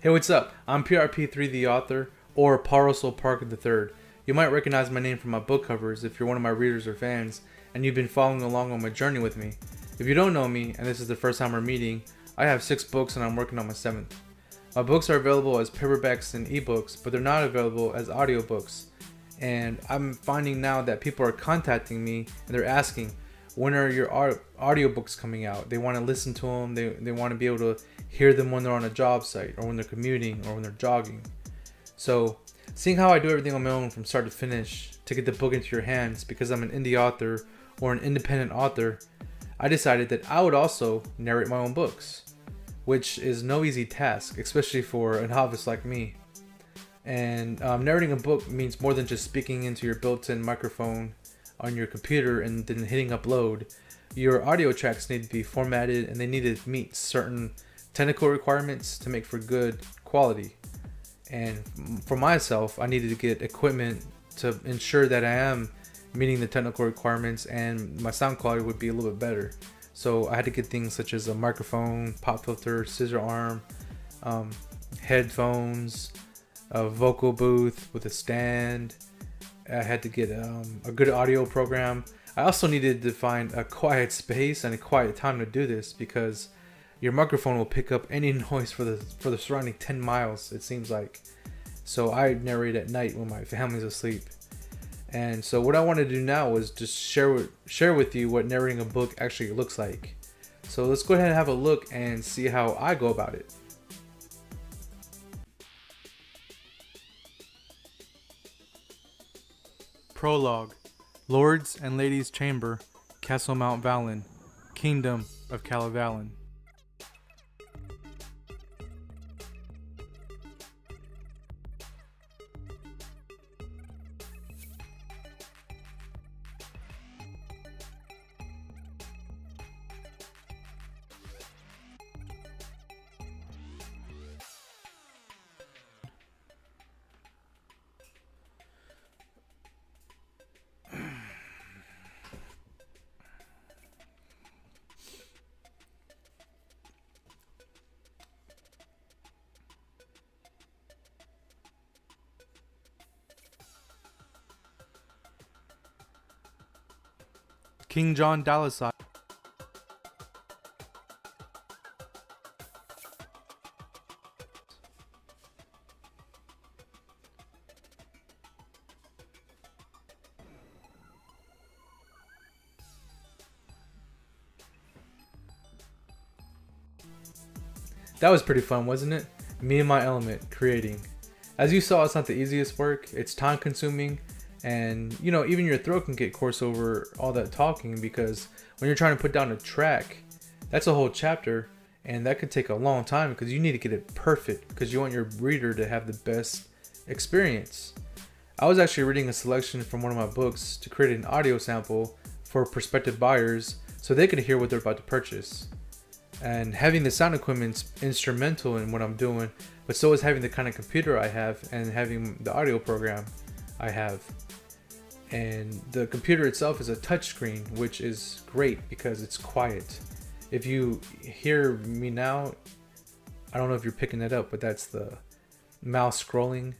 Hey, what's up? I'm PRP3 the author, or Paul Russell Parker III. You might recognize my name from my book covers if you're one of my readers or fans, and you've been following along on my journey with me. If you don't know me, and this is the first time we're meeting, I have six books and I'm working on my seventh. My books are available as paperbacks and ebooks, but they're not available as audiobooks. And I'm finding now that people are contacting me and they're asking, when are your audiobooks coming out? They want to listen to them, they, they want to be able to hear them when they're on a job site or when they're commuting or when they're jogging. So, seeing how I do everything on my own from start to finish to get the book into your hands because I'm an indie author or an independent author, I decided that I would also narrate my own books, which is no easy task, especially for a novice like me. And um, narrating a book means more than just speaking into your built in microphone on your computer and then hitting upload. Your audio tracks need to be formatted and they need to meet certain technical requirements to make for good quality. And for myself, I needed to get equipment to ensure that I am meeting the technical requirements and my sound quality would be a little bit better. So I had to get things such as a microphone, pop filter, scissor arm, um, headphones, a vocal booth with a stand. I had to get um, a good audio program. I also needed to find a quiet space and a quiet time to do this because your microphone will pick up any noise for the for the surrounding 10 miles it seems like. So i narrate at night when my family's asleep. And so what i want to do now is just share with share with you what narrating a book actually looks like. So let's go ahead and have a look and see how i go about it prologue lords and ladies chamber castle mount Valen, kingdom of Kalevala King John Dalasai. That was pretty fun, wasn't it? Me and my element, creating. As you saw, it's not the easiest work, it's time consuming, and you know even your throat can get coarse over all that talking because when you're trying to put down a track that's a whole chapter and that could take a long time because you need to get it perfect because you want your reader to have the best experience. I was actually reading a selection from one of my books to create an audio sample for prospective buyers so they could hear what they're about to purchase. And having the sound equipment's instrumental in what i'm doing but so is having the kind of computer i have and having the audio program i have. And the computer itself is a touchscreen which is great because it's quiet. If you hear me now i don't know if you're picking that up but that's the mouse scrolling.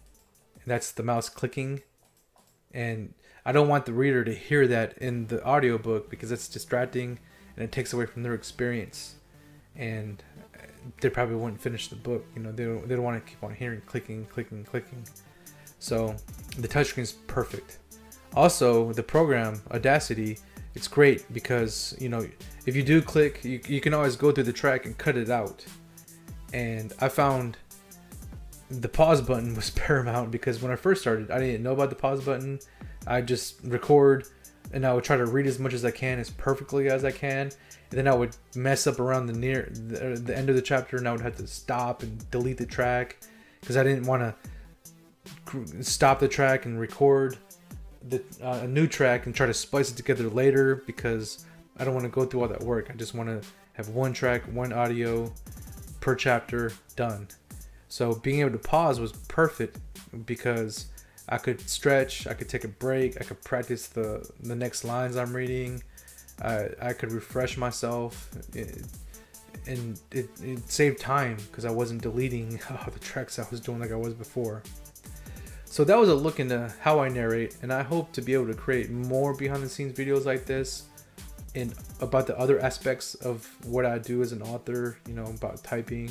That's the mouse clicking. And i don't want the reader to hear that in the audiobook because it's distracting and it takes away from their experience. And they probably wouldn't finish the book you know they don't, they don't want to keep on hearing clicking clicking clicking so the touchscreen is perfect. Also the program audacity it's great because you know if you do click you, you can always go through the track and cut it out. And i found the pause button was paramount because when i first started i didn't know about the pause button. I just record and i would try to read as much as i can as perfectly as i can. And then i would mess up around the near the, the end of the chapter and i would have to stop and delete the track because i didn't want to stop the track and record the, uh, a new track and try to splice it together later because I don't want to go through all that work. I just want to have one track, one audio per chapter done. So being able to pause was perfect because I could stretch, I could take a break, I could practice the the next lines I'm reading. I I could refresh myself. It, and it, it saved time because I wasn't deleting all the tracks I was doing like I was before. So that was a look into how I narrate, and I hope to be able to create more behind the scenes videos like this and about the other aspects of what I do as an author, you know, about typing,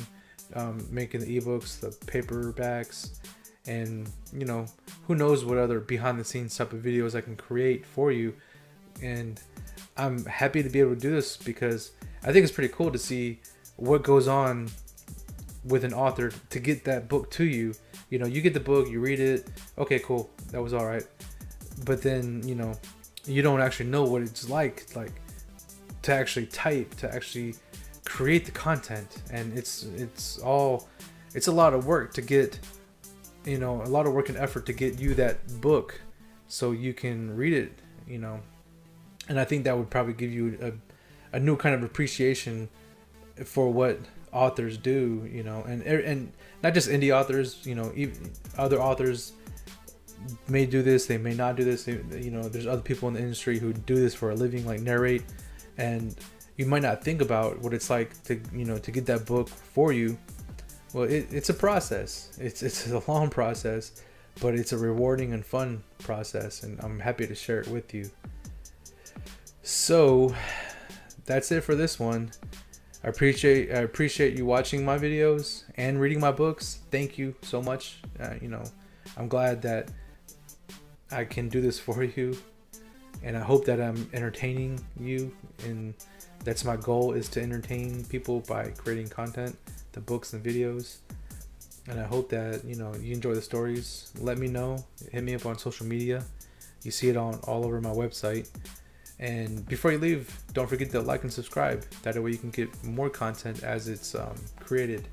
um, making the ebooks, the paperbacks, and you know, who knows what other behind the scenes type of videos I can create for you. And I'm happy to be able to do this because I think it's pretty cool to see what goes on with an author to get that book to you. You know, you get the book, you read it, okay, cool, that was all right. But then, you know, you don't actually know what it's like, like to actually type, to actually create the content, and it's it's all it's a lot of work to get, you know, a lot of work and effort to get you that book, so you can read it, you know, and I think that would probably give you a, a new kind of appreciation for what authors do, you know, and er, and not just indie authors, you know, even other authors may do this, they may not do this. They, you know, there's other people in the industry who do this for a living, like narrate, and you might not think about what it's like to, you know, to get that book for you. Well, it, it's a process. It's it's a long process, but it's a rewarding and fun process, and I'm happy to share it with you. So, that's it for this one. I appreciate I appreciate you watching my videos and reading my books. Thank you so much. Uh, you know, I'm glad that I can do this for you, and I hope that I'm entertaining you. And that's my goal is to entertain people by creating content, the books and videos. And I hope that you know you enjoy the stories. Let me know. Hit me up on social media. You see it on all over my website. And before you leave, don't forget to like and subscribe. That way you can get more content as it's um, created.